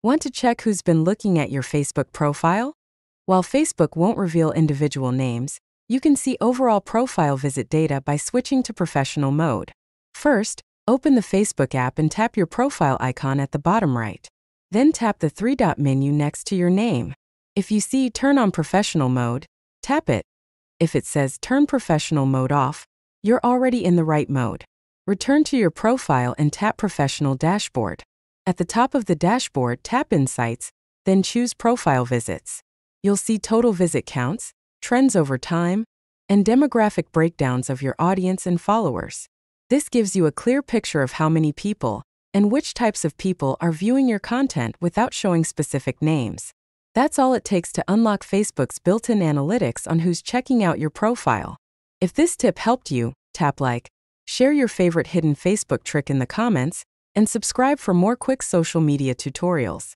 Want to check who's been looking at your Facebook profile? While Facebook won't reveal individual names, you can see overall profile visit data by switching to professional mode. First, open the Facebook app and tap your profile icon at the bottom right. Then tap the three dot menu next to your name. If you see Turn on Professional Mode, tap it. If it says Turn Professional Mode off, you're already in the right mode. Return to your profile and tap Professional Dashboard. At the top of the dashboard, tap Insights, then choose Profile Visits. You'll see total visit counts, trends over time, and demographic breakdowns of your audience and followers. This gives you a clear picture of how many people and which types of people are viewing your content without showing specific names. That's all it takes to unlock Facebook's built in analytics on who's checking out your profile. If this tip helped you, tap like, share your favorite hidden Facebook trick in the comments, and subscribe for more quick social media tutorials.